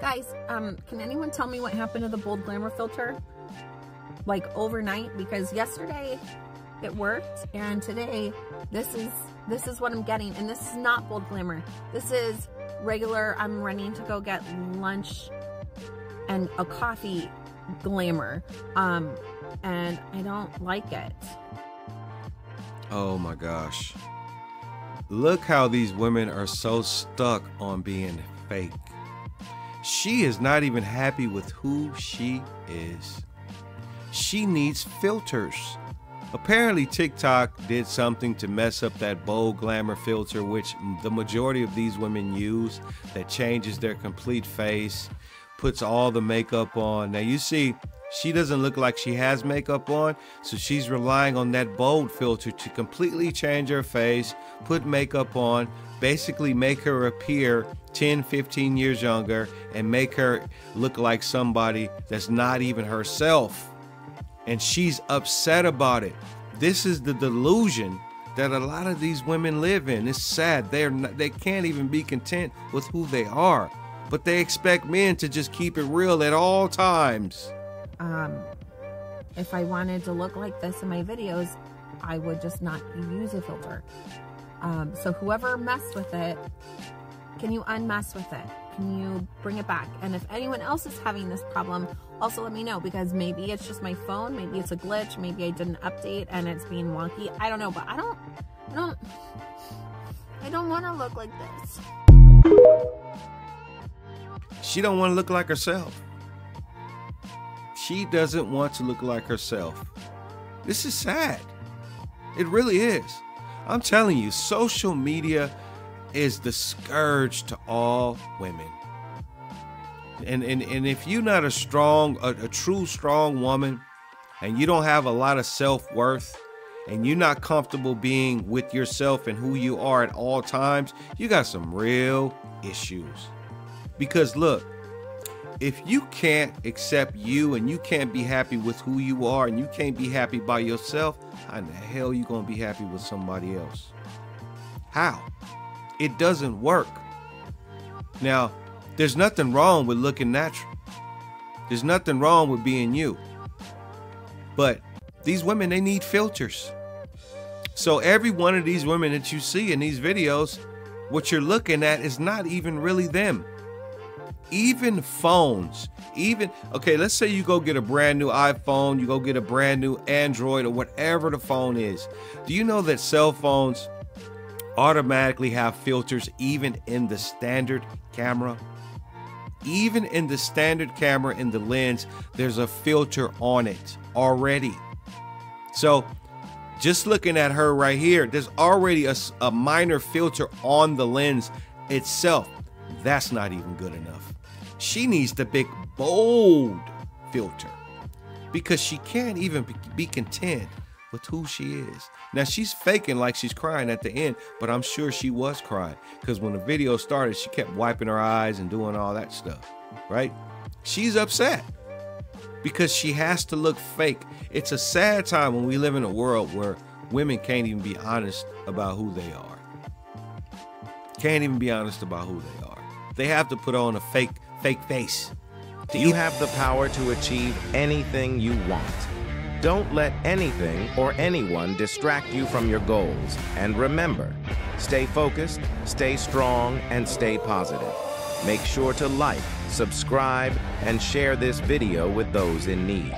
Guys, um, can anyone tell me what happened to the Bold Glamour filter? Like overnight? Because yesterday it worked and today this is this is what I'm getting and this is not Bold Glamour. This is regular, I'm running to go get lunch and a coffee glamour. Um, and I don't like it. Oh my gosh. Look how these women are so stuck on being fake. She is not even happy with who she is. She needs filters. Apparently, TikTok did something to mess up that bold glamour filter, which the majority of these women use, that changes their complete face, puts all the makeup on. Now, you see, she doesn't look like she has makeup on, so she's relying on that bold filter to completely change her face, put makeup on, basically make her appear 10, 15 years younger, and make her look like somebody that's not even herself and she's upset about it. This is the delusion that a lot of these women live in. It's sad. They're not, they can't even be content with who they are, but they expect men to just keep it real at all times. Um, if I wanted to look like this in my videos, I would just not use a filter. Um, so whoever messed with it, can you unmess with it? Can you bring it back? And if anyone else is having this problem, also let me know because maybe it's just my phone, maybe it's a glitch, maybe I didn't update and it's being wonky. I don't know, but I don't, I don't, I don't want to look like this. She don't want to look like herself. She doesn't want to look like herself. This is sad. It really is. I'm telling you, social media is the scourge to all women. And and, and if you're not a strong, a, a true strong woman, and you don't have a lot of self-worth, and you're not comfortable being with yourself and who you are at all times, you got some real issues. Because look, if you can't accept you and you can't be happy with who you are and you can't be happy by yourself, how in the hell are you gonna be happy with somebody else? How? It doesn't work. Now, there's nothing wrong with looking natural. There's nothing wrong with being you. But these women, they need filters. So every one of these women that you see in these videos, what you're looking at is not even really them. Even phones, even, okay, let's say you go get a brand new iPhone, you go get a brand new Android or whatever the phone is. Do you know that cell phones automatically have filters even in the standard camera? Even in the standard camera in the lens, there's a filter on it already. So just looking at her right here, there's already a, a minor filter on the lens itself. That's not even good enough. She needs the big bold filter because she can't even be content with who she is. Now she's faking like she's crying at the end, but I'm sure she was crying because when the video started, she kept wiping her eyes and doing all that stuff, right? She's upset because she has to look fake. It's a sad time when we live in a world where women can't even be honest about who they are. Can't even be honest about who they are. They have to put on a fake fake face. Do You have the power to achieve anything you want. Don't let anything or anyone distract you from your goals. And remember, stay focused, stay strong, and stay positive. Make sure to like, subscribe, and share this video with those in need.